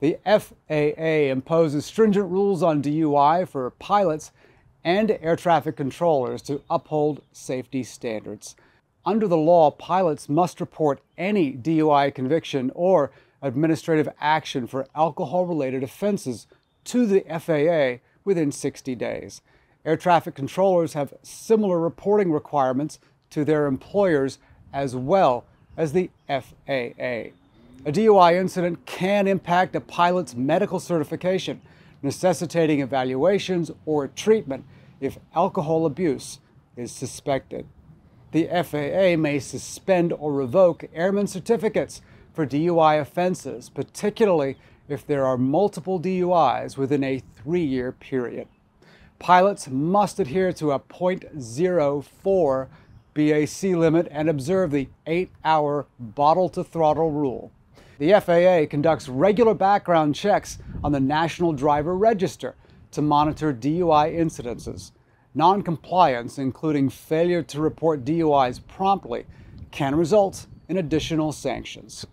The FAA imposes stringent rules on DUI for pilots and air traffic controllers to uphold safety standards. Under the law, pilots must report any DUI conviction or administrative action for alcohol related offenses to the FAA within 60 days. Air traffic controllers have similar reporting requirements to their employers as well as the FAA. A DUI incident can impact a pilot's medical certification, necessitating evaluations or treatment if alcohol abuse is suspected. The FAA may suspend or revoke airman certificates for DUI offenses, particularly if there are multiple DUIs within a three year period. Pilots must adhere to a 0.04 BAC limit and observe the eight hour bottle to throttle rule. The FAA conducts regular background checks on the National Driver Register to monitor DUI incidences. Noncompliance, including failure to report DUIs promptly, can result in additional sanctions.